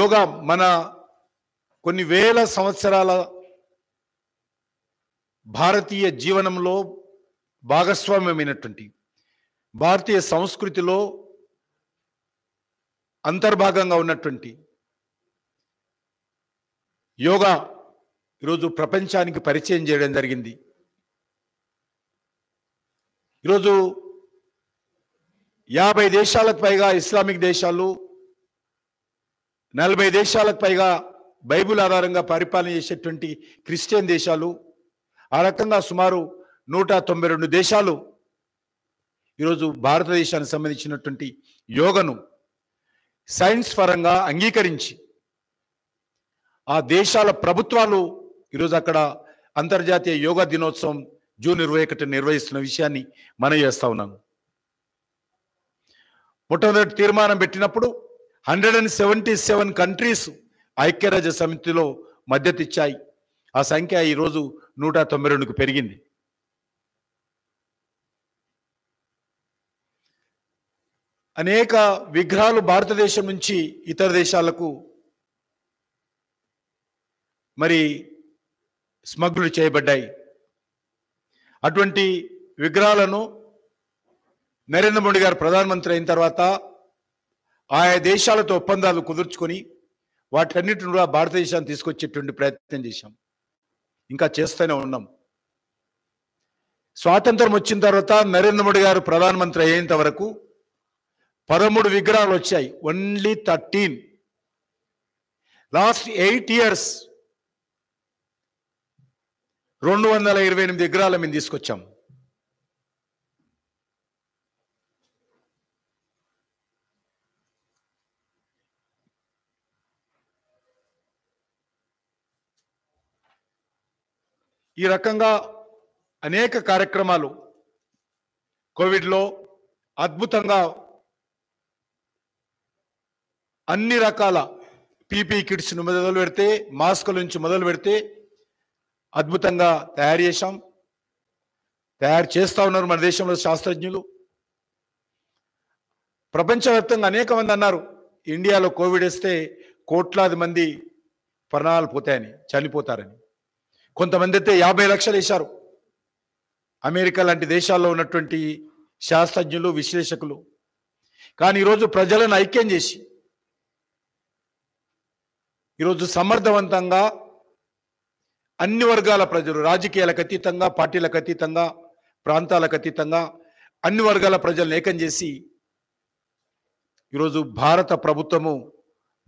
యోగా మన కొన్ని వేల సంవత్సరాల భారతీయ జీవనంలో భాగస్వామ్యమైనటువంటి భారతీయ సంస్కృతిలో అంతర్భాగంగా ఉన్నటువంటి యోగా ఈరోజు ప్రపంచానికి పరిచయం చేయడం జరిగింది. ఈరోజు యాభై దేశాలకు పైగా ఇస్లామిక్ దేశాలు నలభై దేశాలకు పైగా బైబిల్ ఆధారంగా పరిపాలన చేసేటువంటి క్రిస్టియన్ దేశాలు ఆ రకంగా సుమారు నూట తొంభై రెండు దేశాలు ఈరోజు భారతదేశానికి సంబంధించినటువంటి యోగను సైన్స్ పరంగా అంగీకరించి ఆ దేశాల ప్రభుత్వాలు ఈరోజు అక్కడ అంతర్జాతీయ యోగా దినోత్సవం జూన్ ఇరవై ఒకటి నిర్వహిస్తున్న విషయాన్ని మనం చేస్తా ఉన్నాను. మొట్టమొదటి తీర్మానం పెట్టినప్పుడు hundred and seventy seven countries ఐక్యరాజ్య సమితిలో మద్దతిచ్చాయి. ఆ సంఖ్య ఈరోజు నూట తొంభై రెండుకు పెరిగింది. అనేక విగ్రహాలు భారతదేశం నుంచి ఇతర దేశాలకు మరి స్మగ్లు చేయబడ్డాయి. అటువంటి విగ్రహాలను నరేంద్ర మోడీ గారు ప్రధానమంత్రి అయిన తర్వాత ఆయా దేశాలతో ఒప్పందాలు కుదుర్చుకొని వాటన్నిటిని కూడా భారతదేశాన్ని తీసుకొచ్చేటువంటి ప్రయత్నం చేశాం. ఇంకా చేస్తూనే ఉన్నాం. స్వాతంత్రం వచ్చిన తర్వాత నరేంద్ర మోడీ గారు ప్రధానమంత్రి అయ్యేంత వరకు పదమూడు విగ్రహాలు వచ్చాయి. Only thirteen last eight years రెండు వందల ఇరవై ఎనిమిది విగ్రహాలు మేము తీసుకొచ్చాం. ఈ రకంగా అనేక కార్యక్రమాలు కోవిడ్లో అద్భుతంగా అన్ని రకాల పీపీ కిట్స్ను మొదలు పెడితే మాస్కుల నుంచి మొదలు పెడితే అద్భుతంగా తయారు చేశాం. తయారు చేస్తా ఉన్నారు మన దేశంలో శాస్త్రజ్ఞులు. ప్రపంచవ్యాప్తంగా అనేక మంది అన్నారు ఇండియాలో కోవిడ్ వస్తే కోట్లాది మంది ప్రాణాలు పోతాయని చనిపోతారని. కొంతమంది అయితే యాభై లక్షలు వేశారు. అమెరికా లాంటి దేశాల్లో ఉన్నటువంటి శాస్త్రజ్ఞులు విశ్లేషకులు. కానీ ఈరోజు ప్రజలను ఐక్యం చేసి ఈరోజు సమర్థవంతంగా అన్ని వర్గాల ప్రజలు రాజకీయాలకు అతీతంగా పార్టీలకు అతీతంగా ప్రాంతాలకు అతీతంగా అన్ని వర్గాల ప్రజలను ఏకం చేసి ఈరోజు భారత ప్రభుత్వము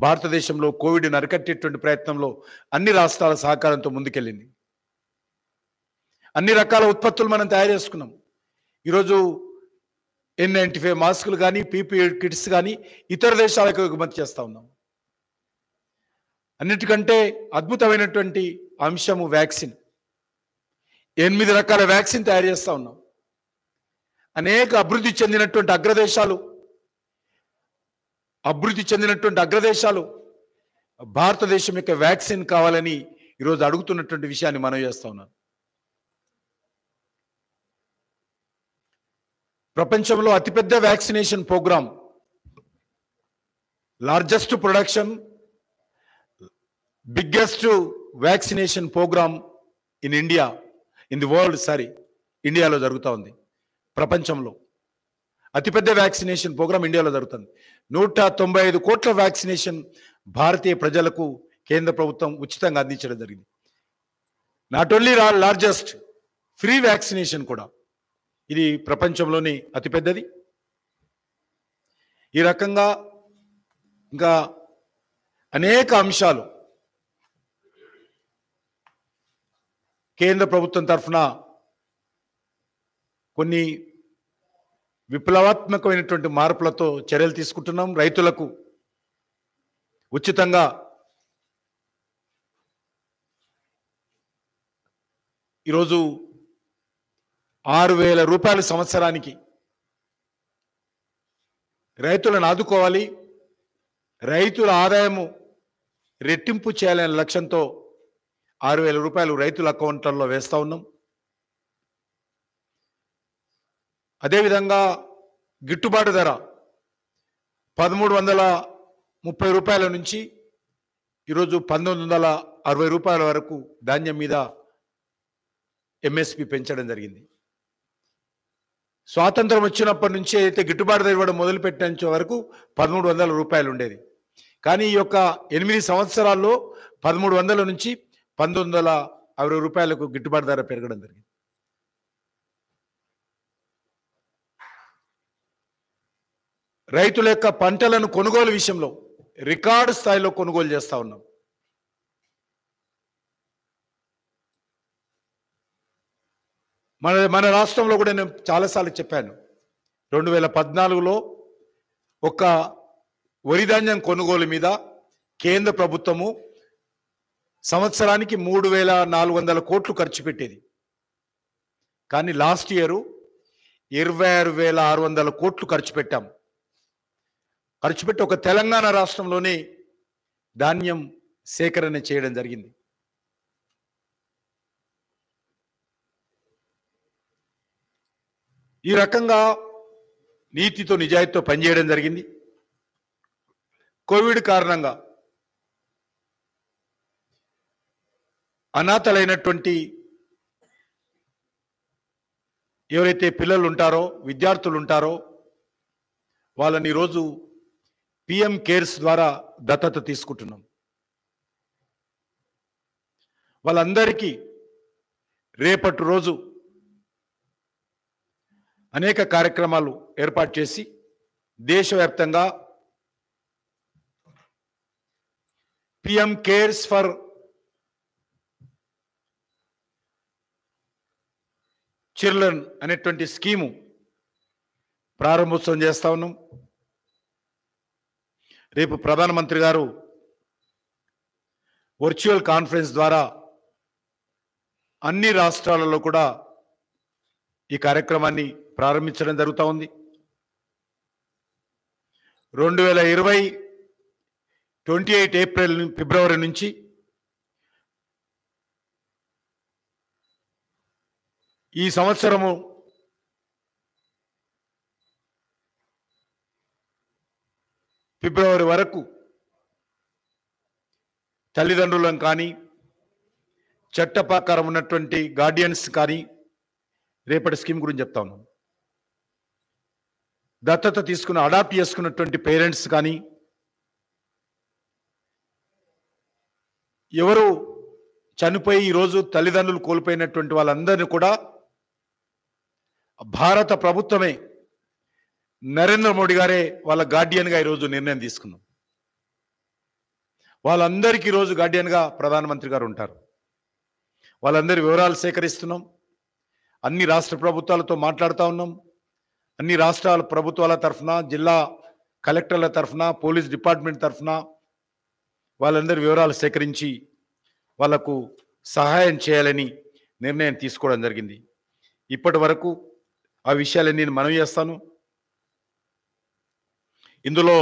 భారతదేశంలో కోవిడ్ని అరికట్టేటువంటి ప్రయత్నంలో అన్ని రాష్ట్రాల సహకారంతో ముందుకెళ్ళింది. అన్ని రకాల ఉత్పత్తులు మనం తయారు చేసుకున్నాం. ఈరోజు ఎన్ నైంటీ ఫైవ్ మాస్కులు కానీ పీపీఈ కిట్స్ కానీ ఇతర దేశాలకు ఎగుమతి చేస్తూ ఉన్నాం. అన్నిటికంటే అద్భుతమైనటువంటి అంశము వ్యాక్సిన్. ఎనిమిది రకాల వ్యాక్సిన్ తయారు చేస్తూ ఉన్నాం. అనేక అభివృద్ధి చెందినటువంటి అగ్రదేశాలు అభివృద్ధి చెందినటువంటి అగ్రదేశాలు భారతదేశం యొక్క వ్యాక్సిన్ కావాలని ఈరోజు అడుగుతున్నటువంటి విషయాన్ని మనం చేస్తా ఉన్నాను ప్రపంచంలో అతిపెద్ద vaccination program largest production biggest vaccination program in India in the world sorry ఇండియాలో జరుగుతూ ఉంది ప్రపంచంలో. అతిపెద్ద వ్యాక్సినేషన్ ప్రోగ్రామ్ ఇండియాలో జరుగుతుంది. నూట తొంభై ఐదు కోట్ల వ్యాక్సినేషన్ భారతీయ ప్రజలకు కేంద్ర ప్రభుత్వం ఉచితంగా అందించడం జరిగింది. Not only largest free vaccination కూడా ఇది ప్రపంచంలోని అతిపెద్దది. ఈ రకంగా ఇంకా అనేక అంశాలు కేంద్ర ప్రభుత్వం తరఫున కొన్ని విప్లవాత్మకమైనటువంటి మార్పులతో చర్యలు తీసుకుంటున్నాం. రైతులకు ఉచితంగా ఈరోజు ఆరు వేల రూపాయల సంవత్సరానికి రైతులను ఆదుకోవాలి. రైతుల ఆదాయము రెట్టింపు చేయాలనే లక్ష్యంతో ఆరు వేల రూపాయలు రైతుల అకౌంట్లలో వేస్తా ఉన్నాం. అదేవిధంగా గిట్టుబాటు ధర పదమూడు వందల ముప్పై రూపాయల నుంచి ఈరోజు పంతొమ్మిది వందల అరవై రూపాయల వరకు ధాన్యం మీద ఎంఎస్పి పెంచడం జరిగింది. స్వాతంత్రం వచ్చినప్పటి నుంచి అయితే గిట్టుబాటు ధర ఇవ్వడం మొదలుపెట్టిన వరకు పదమూడు వందల రూపాయలు ఉండేది. కానీ ఈ యొక్క ఎనిమిది సంవత్సరాల్లో పదమూడు వందల నుంచి పంతొమ్మిది వందల అరవై రూపాయలకు గిట్టుబాటు ధర పెరగడం జరిగింది. రైతుల యొక్క పంటలను కొనుగోలు విషయంలో రికార్డు స్థాయిలో కొనుగోలు చేస్తా ఉన్నాం. మన మన రాష్ట్రంలో కూడా నేను చాలాసార్లు చెప్పాను. రెండు వేల పద్నాలుగులో ఒక వరిధాన్యం కొనుగోలు మీద కేంద్ర ప్రభుత్వము సంవత్సరానికి మూడు వేల నాలుగు వందల కోట్లు ఖర్చు పెట్టేది. కానీ లాస్ట్ ఇయరు ఇరవై ఆరు వేల ఆరు వందల కోట్లు ఖర్చు పెట్టాం. ఖర్చు పెట్టి ఒక తెలంగాణ రాష్ట్రంలోనే ధాన్యం సేకరణ చేయడం జరిగింది. ఈ రకంగా నీతితో నిజాయితీతో పనిచేయడం జరిగింది. కోవిడ్ కారణంగా అనాథలైనటువంటి ఎవరైతే పిల్లలు ఉంటారో విద్యార్థులు ఉంటారో వాళ్ళని ఈరోజు పిఎం కేర్స్ ద్వారా దత్తత తీసుకుంటున్నాం. వాళ్ళందరికీ రేపటి రోజు అనేక కార్యక్రమాలు ఏర్పాటు చేసి దేశవ్యాప్తంగా పిఎం కేర్స్ ఫర్ చిల్డ్రన్ అనేటువంటి స్కీము ప్రారంభోత్సవం చేస్తా ఉన్నాం. రేపు ప్రధానమంత్రి గారు వర్చువల్ కాన్ఫరెన్స్ ద్వారా అన్ని రాష్ట్రాలలో కూడా ఈ కార్యక్రమాన్ని ప్రారంభించడం జరుగుతూ ఉంది. రెండు వేల ఇరవై ట్వంటీ ఎయిట్ ఏప్రిల్ ఫిబ్రవరి నుంచి ఈ సంవత్సరము ఫిబ్రవరి వరకు తల్లిదండ్రులను కానీ చట్టప్రకారం ఉన్నటువంటి గార్డియన్స్ కానీ రేపటి స్కీమ్ గురించి చెప్తాను దత్తత తీసుకున్న అడాప్ట్ చేసుకున్నటువంటి పేరెంట్స్ కానీ ఎవరు చనిపోయి ఈరోజు తల్లిదండ్రులు కోల్పోయినటువంటి వాళ్ళందరినీ కూడా భారత ప్రభుత్వమే నరేంద్ర మోడీ గారే వాళ్ళ గార్డియన్గా ఈరోజు నిర్ణయం తీసుకున్నాం. వాళ్ళందరికీ ఈరోజు గార్డియన్గా ప్రధానమంత్రి గారు ఉంటారు. వాళ్ళందరి వివరాలు సేకరిస్తున్నాం. అన్ని రాష్ట్ర ప్రభుత్వాలతో మాట్లాడుతూ ఉన్నాం. అన్ని రాష్ట్రాల ప్రభుత్వాల తరఫున జిల్లా కలెక్టర్ల తరఫున పోలీస్ డిపార్ట్మెంట్ తరఫున వాళ్ళందరి వివరాలు సేకరించి వాళ్ళకు సహాయం చేయాలని నిర్ణయం తీసుకోవడం జరిగింది. ఇప్పటి వరకు ఆ విషయాలన్నీ నేను మనవి చేస్తాను. ఇందులో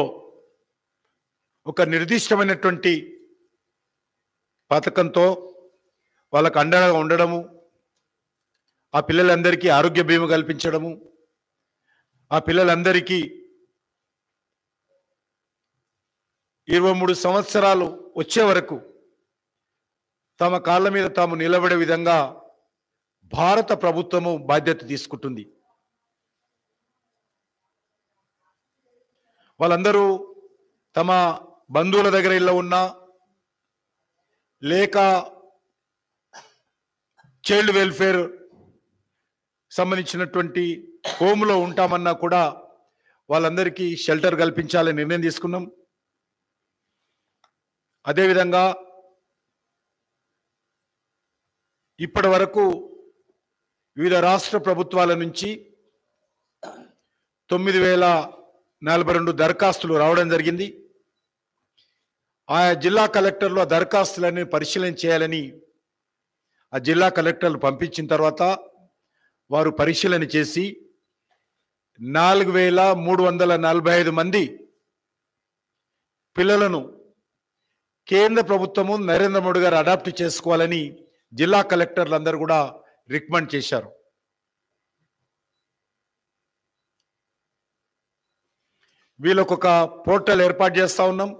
ఒక నిర్దిష్టమైనటువంటి పథకంతో వాళ్ళకు అండగా ఉండడము ఆ పిల్లలందరికీ ఆరోగ్య బీమా కల్పించడము ఆ పిల్లలందరికీ ఇరవై మూడు సంవత్సరాలు వచ్చే వరకు తమ కాళ్ళ మీద తాము నిలబడే విధంగా భారత ప్రభుత్వము బాధ్యత తీసుకుంటుంది. వాళ్ళందరూ తమ బంధువుల దగ్గర ఇళ్ళ ఉన్నా లేక చైల్డ్ వెల్ఫేర్ సంబంధించినటువంటి హోమ్లో ఉంటామన్నా కూడా వాళ్ళందరికీ షెల్టర్ కల్పించాలని నిర్ణయం తీసుకున్నాం. అదేవిధంగా ఇప్పటి వరకు వివిధ రాష్ట్ర ప్రభుత్వాల నుంచి తొమ్మిది వేల నలభై రెండు దరఖాస్తులు రావడం జరిగింది. ఆయా జిల్లా కలెక్టర్లు ఆ దరఖాస్తులన్నీ పరిశీలన చేయాలని ఆ జిల్లా కలెక్టర్లు పంపించిన తర్వాత వారు పరిశీలన చేసి నాలుగు వేల మూడు వందల నలభై ఐదు మంది పిల్లలను కేంద్ర ప్రభుత్వము నరేంద్ర మోడీ గారు అడాప్ట్ చేసుకోవాలని జిల్లా కలెక్టర్లు అందరూ కూడా రికమెండ్ చేశారు. వీళ్ళకు ఒక పోర్టల్ ఏర్పాటు చేస్తూ ఉన్నాం.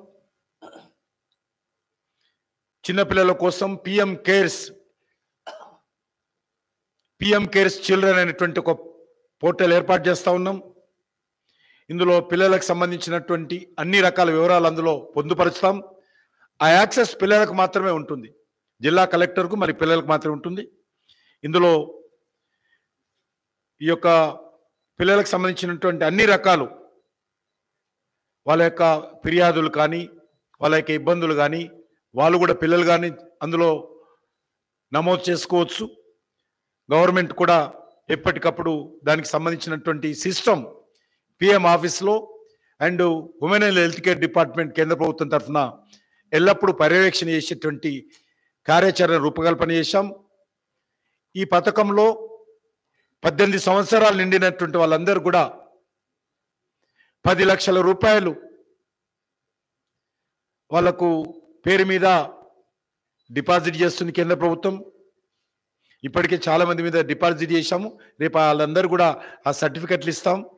చిన్నపిల్లల కోసం PM cares PM cares children అనేటువంటి ఒక పోర్టల్ ఏర్పాటు చేస్తూ ఉన్నాం. ఇందులో పిల్లలకు సంబంధించినటువంటి అన్ని రకాల వివరాలు అందులో పొందుపరుస్తాం. ఆ యాక్సెస్ పిల్లలకు మాత్రమే ఉంటుంది. జిల్లా కలెక్టర్కు మరి పిల్లలకు మాత్రమే ఉంటుంది. ఇందులో ఈ యొక్క పిల్లలకు సంబంధించినటువంటి అన్ని రకాలు వాళ్ళ యొక్క ఫిర్యాదులు కానీ వాళ్ళ యొక్క ఇబ్బందులు కానీ వాళ్ళు కూడా పిల్లలు కానీ అందులో నమోదు చేసుకోవచ్చు. గవర్నమెంట్ కూడా ఎప్పటికప్పుడు దానికి సంబంధించినటువంటి సిస్టమ్ పిఎం ఆఫీస్లో and women and health care department కేంద్ర ప్రభుత్వం తరఫున ఎల్లప్పుడూ పర్యవేక్షణ చేసేటువంటి కార్యాచరణ రూపకల్పన చేశాం. ఈ పథకంలో పద్దెనిమిది సంవత్సరాలు నిండినటువంటి వాళ్ళందరూ కూడా పది లక్షల రూపాయలు వాళ్ళకు పేరు మీద డిపాజిట్ చేస్తుంది కేంద్ర ప్రభుత్వం. ఇప్పటికే చాలామంది మీద డిపాజిట్ చేశాము. రేపు వాళ్ళందరూ కూడా ఆ సర్టిఫికెట్లు ఇస్తాం.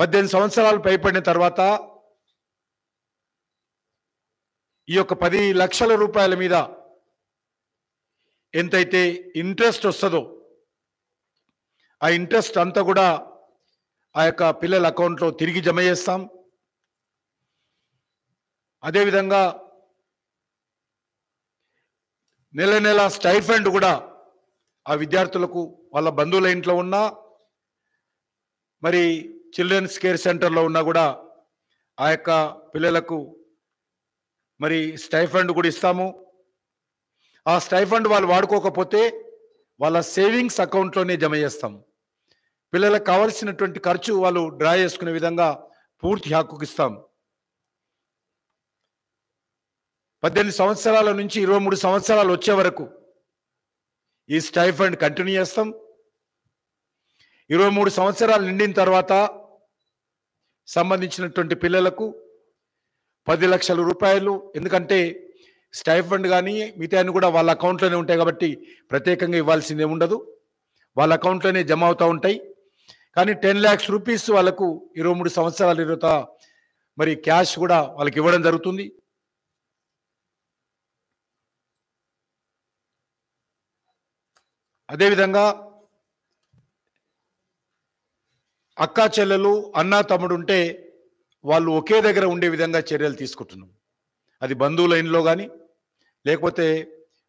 పద్దెనిమిది సంవత్సరాలు పైపడిన తర్వాత ఈ యొక్క పది లక్షల రూపాయల మీద ఎంతైతే ఇంట్రెస్ట్ వస్తుందో ఆ ఇంట్రెస్ట్ అంతా కూడా ఆ యొక్క పిల్లల అకౌంట్లో తిరిగి జమ చేస్తాం. అదేవిధంగా నెల నెల స్టైఫండ్ కూడా ఆ విద్యార్థులకు వాళ్ళ బంధువుల ఇంట్లో ఉన్నా మరి చిల్డ్రన్స్ కేర్ సెంటర్లో ఉన్నా కూడా ఆ యొక్క పిల్లలకు మరి స్టైఫండ్ కూడా ఇస్తాము. ఆ స్టైఫండ్ వాళ్ళు వాడుకోకపోతే వాళ్ళ సేవింగ్స్ అకౌంట్లోనే జమ చేస్తాం పిల్లలకు కావలసినటువంటి ఖర్చు వాళ్ళు డ్రా చేసుకునే విధంగా పూర్తి హక్కుకి ఇస్తాం. పద్దెనిమిది సంవత్సరాల నుంచి ఇరవై మూడు సంవత్సరాలు వచ్చే వరకు ఈ స్టైఫండ్ కంటిన్యూ చేస్తాం. ఇరవై మూడు సంవత్సరాలు నిండిన తర్వాత సంబంధించినటువంటి పిల్లలకు పది లక్షల రూపాయలు ఎందుకంటే స్టైఫండ్ కానీ మిగతా కూడా వాళ్ళ అకౌంట్లోనే ఉంటాయి కాబట్టి ప్రత్యేకంగా ఇవ్వాల్సిందే ఉండదు వాళ్ళ అకౌంట్లోనే జమ అవుతూ ఉంటాయి. కానీ టెన్ ల్యాక్స్ రూపీస్ వాళ్ళకు ఇరవై మూడు సంవత్సరాల తర్వాత మరి క్యాష్ కూడా వాళ్ళకి ఇవ్వడం జరుగుతుంది. అదేవిధంగా అక్కా చెల్లెలు అన్నా తమ్ముడు ఉంటే వాళ్ళు ఒకే దగ్గర ఉండే విధంగా చర్యలు తీసుకుంటున్నాం. అది బంధువుల ఇంట్లో కానీ లేకపోతే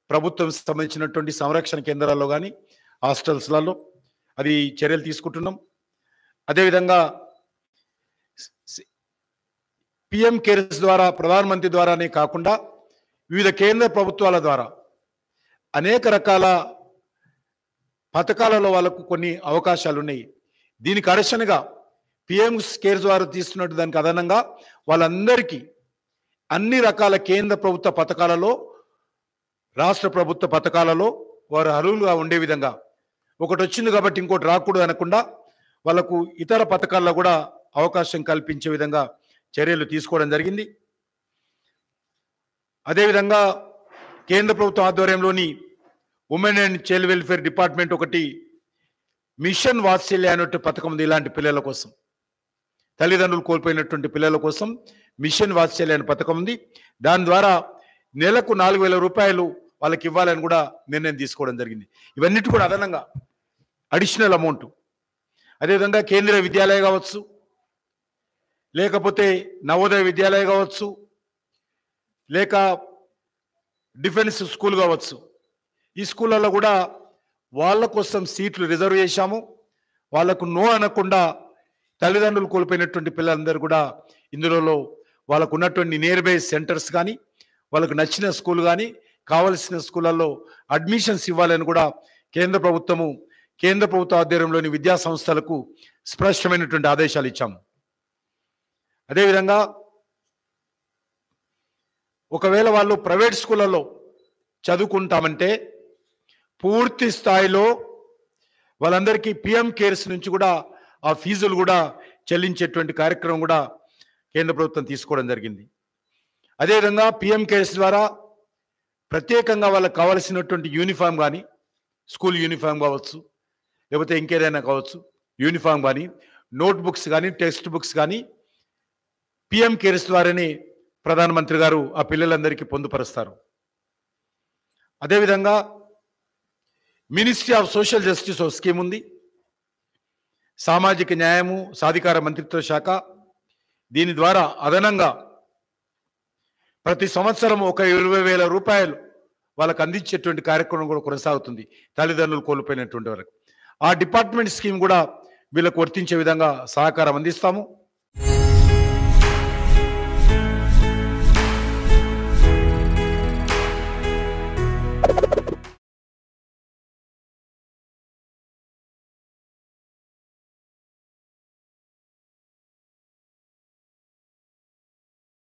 ప్రభుత్వం సంబంధించినటువంటి సంరక్షణ కేంద్రాల్లో కానీ హాస్టల్స్లలో అది చర్యలు తీసుకుంటున్నాం. అదేవిధంగా పిఎం కేర్స్ ద్వారా ప్రధానమంత్రి ద్వారానే కాకుండా వివిధ కేంద్ర ప్రభుత్వాల ద్వారా అనేక రకాల పథకాలలో వాళ్ళకు కొన్ని అవకాశాలు ఉన్నాయి దీనికి అరసనగా పిఎం కేర్స్ ద్వారా తీస్తున్నట్టు దానికి అదనంగా వాళ్ళందరికీ అన్ని రకాల కేంద్ర ప్రభుత్వ పథకాలలో రాష్ట్ర ప్రభుత్వ పథకాలలో వారు అర్హులుగా ఉండే విధంగా. ఒకటి వచ్చింది కాబట్టి ఇంకోటి రాకూడదు అనకుండా వాళ్ళకు ఇతర పథకాల్లో కూడా అవకాశం కల్పించే విధంగా చర్యలు తీసుకోవడం జరిగింది. అదేవిధంగా కేంద్ర ప్రభుత్వం ఆధ్వర్యంలోని women and child welfare department ఒకటి మిషన్ వాత్సల్య అనే పథకం ఉంది ఇలాంటి పిల్లల కోసం. తల్లిదండ్రులు కోల్పోయినటువంటి పిల్లల కోసం మిషన్ వాత్సల్య అనే పథకం ఉంది. దాని ద్వారా నెలకు నాలుగు వేల రూపాయలు వాళ్ళకి ఇవ్వాలని కూడా నిర్ణయం తీసుకోవడం జరిగింది. ఇవన్నిటి కూడా అదనంగా అడిషనల్ అమౌంట్ అదేవిధంగా కేంద్రీయ విద్యాలయ కావచ్చు లేకపోతే నవోదయ విద్యాలయ కావచ్చు లేక డిఫెన్స్ స్కూల్ కావచ్చు. ఈ స్కూళ్ళల్లో కూడా వాళ్ళ కోసం సీట్లు రిజర్వ్ చేశాము. వాళ్ళకు నో అనకుండా తల్లిదండ్రులు కోల్పోయినటువంటి పిల్లలందరూ కూడా ఇందులో వాళ్ళకు ఉన్నటువంటి నియర్ బై సెంటర్స్ కానీ వాళ్ళకు నచ్చిన స్కూల్ కానీ కావలసిన స్కూళ్ళల్లో అడ్మిషన్స్ ఇవ్వాలని కూడా కేంద్ర ప్రభుత్వము కేంద్ర ప్రభుత్వ ఆధ్వర్యంలోని విద్యా సంస్థలకు స్పష్టమైనటువంటి ఆదేశాలు ఇచ్చాము. అదేవిధంగా ఒకవేళ వాళ్ళు ప్రైవేట్ స్కూళ్ళలో చదువుకుంటామంటే పూర్తి స్థాయిలో వాళ్ళందరికీ పిఎం కేర్స్ నుంచి కూడా ఆ ఫీజులు కూడా చెల్లించేటువంటి కార్యక్రమం కూడా కేంద్ర ప్రభుత్వం తీసుకోవడం జరిగింది. అదేవిధంగా పిఎం కేర్స్ ద్వారా ప్రత్యేకంగా వాళ్ళకి కావలసినటువంటి యూనిఫామ్ కానీ స్కూల్ యూనిఫామ్ కావచ్చు లేకపోతే ఇంకేదైనా కావచ్చు యూనిఫామ్ కానీ నోట్ బుక్స్ కానీ టెక్స్ట్ బుక్స్ కానీ పిఎం కేర్స్ ద్వారానే ప్రధానమంత్రి గారు ఆ పిల్లలందరికీ పొందుపరుస్తారు. అదేవిధంగా మినిస్ట్రీ ఆఫ్ సోషల్ జస్టిస్ ఒక స్కీమ్ ఉంది. సామాజిక న్యాయము సాధికార మంత్రిత్వ శాఖ. దీని ద్వారా అదనంగా ప్రతి సంవత్సరం ఒక ఇరవై వేల రూపాయలు వాళ్ళకు అందించేటువంటి కార్యక్రమం కూడా కొనసాగుతుంది. తల్లిదండ్రులు కోల్పోయినటువంటి వరకు ఆ డిపార్ట్మెంట్ స్కీమ్ కూడా వీళ్ళకు వర్తించే విధంగా సహకారం అందిస్తాము.